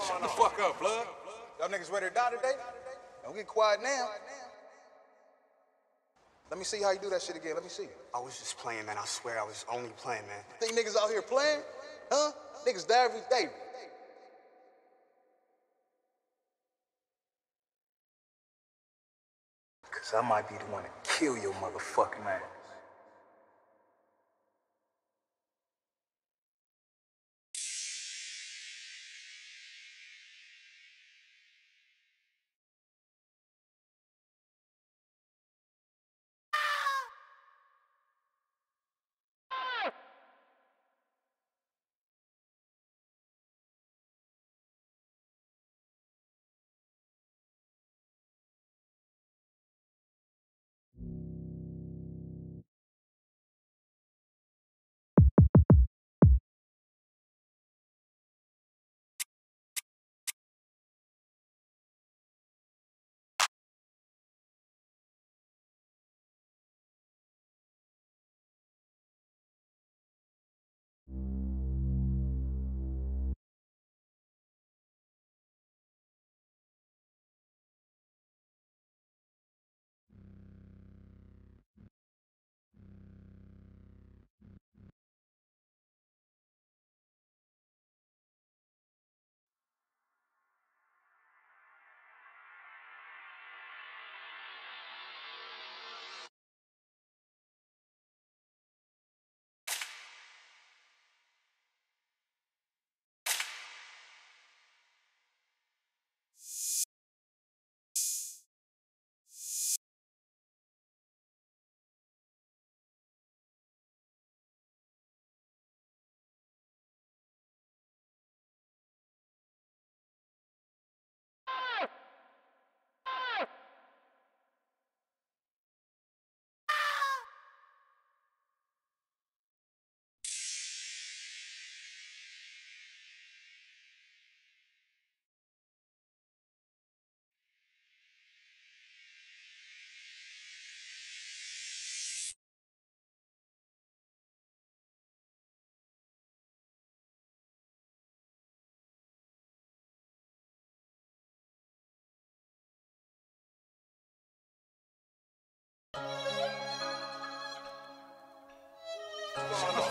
Shut the fuck up, blood. Y'all niggas ready to die today? Don't get quiet now. Let me see how you do that shit again. Let me see. I was just playing, man. I swear I was only playing, man. Think niggas out here playing? Huh? Niggas die every day. Cause I might be the one to kill your motherfucking ass.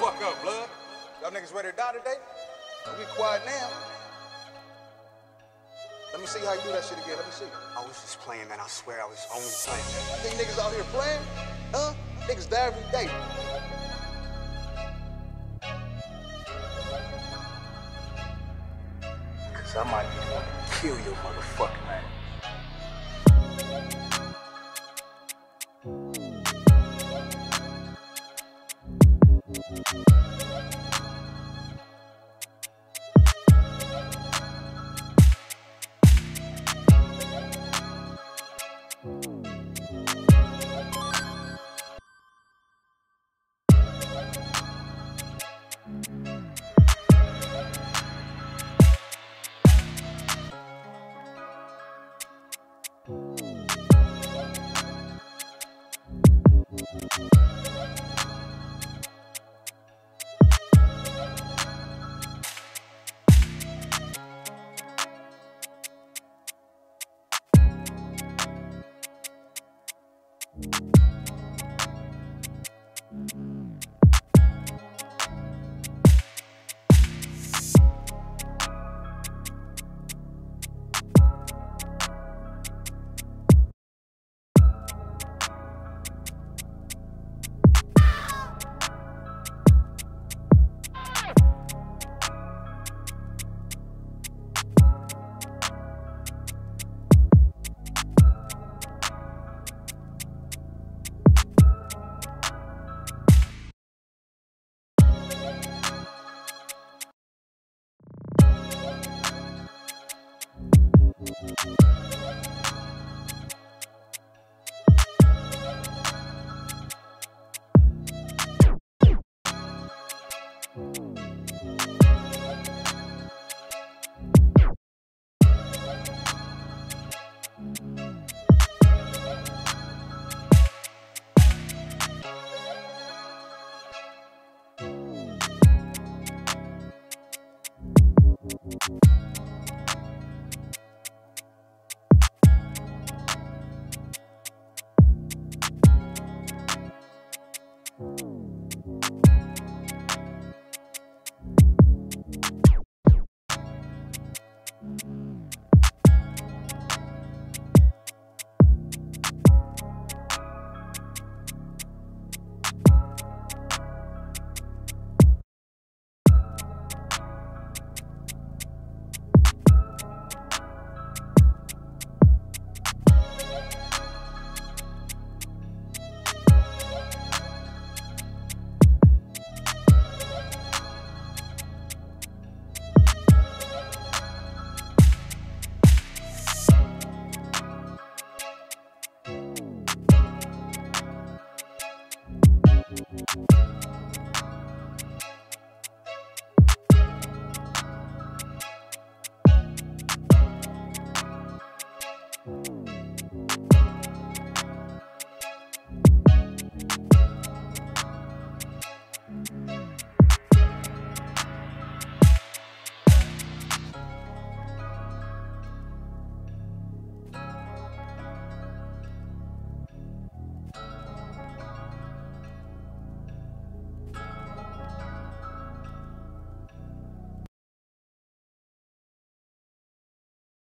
Fuck up, blood. Y'all niggas ready to die today? Don't get quiet now. Let me see how you do that shit again. Let me see. I was just playing, man. I swear I was only playing, man. Think niggas out here playing? Huh? Niggas die every day. Cause I might be the to kill your motherfucking